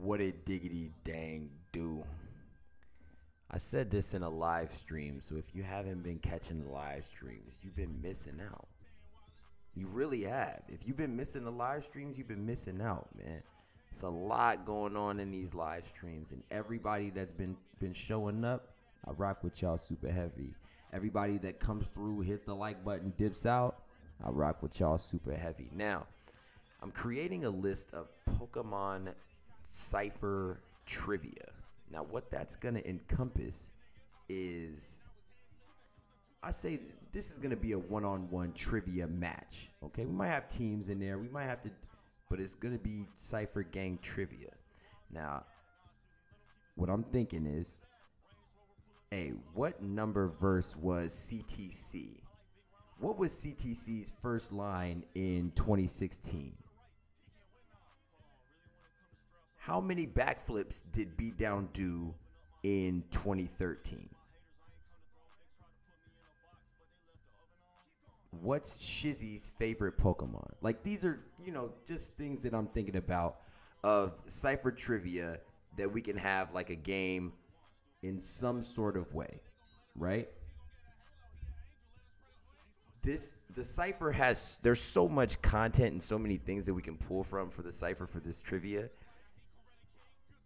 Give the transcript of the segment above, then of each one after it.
What a diggity dang do. I said this in a live stream, so if you haven't been catching the live streams, you've been missing out. You really have. If you've been missing the live streams, you've been missing out, man. It's a lot going on in these live streams, and everybody that's been been showing up, I rock with y'all super heavy. Everybody that comes through, hits the like button, dips out, I rock with y'all super heavy. Now, I'm creating a list of Pokemon Cypher trivia. Now, what that's going to encompass is, I say this is going to be a one on one trivia match. Okay, we might have teams in there. We might have to, but it's going to be Cypher Gang trivia. Now, what I'm thinking is, hey, what number verse was CTC? What was CTC's first line in 2016? How many backflips did Beatdown do in 2013? What's Shizzy's favorite Pokemon? Like these are, you know, just things that I'm thinking about of Cypher trivia that we can have like a game in some sort of way, right? This the cipher has there's so much content and so many things that we can pull from for the cipher for this trivia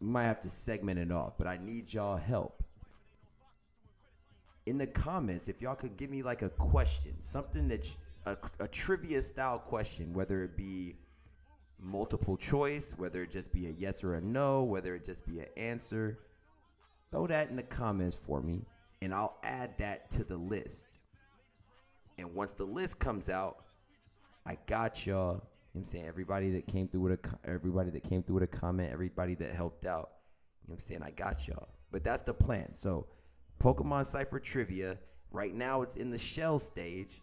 might have to segment it off, but I need y'all help. In the comments, if y'all could give me like a question, something that a, a trivia style question, whether it be multiple choice, whether it just be a yes or a no, whether it just be an answer, throw that in the comments for me, and I'll add that to the list. And once the list comes out, I got y'all I'm saying? Everybody that came through with a everybody that came through with a comment, everybody that helped out. You know what I'm saying? I got y'all. But that's the plan. So Pokemon Cypher Trivia, right now it's in the shell stage.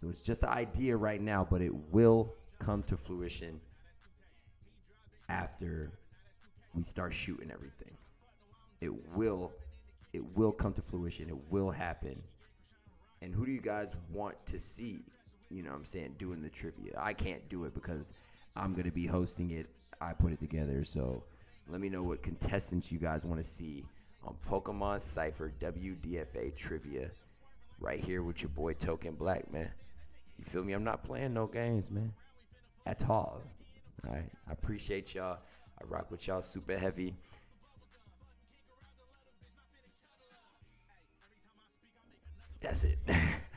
So it's just an idea right now, but it will come to fruition after we start shooting everything. It will it will come to fruition. It will happen. And who do you guys want to see? You know what I'm saying, doing the trivia. I can't do it because I'm going to be hosting it. I put it together. So let me know what contestants you guys want to see on Pokemon Cypher WDFA trivia right here with your boy Token Black, man. You feel me? I'm not playing no games, man. At all. All right. I appreciate y'all. I rock with y'all super heavy. That's it.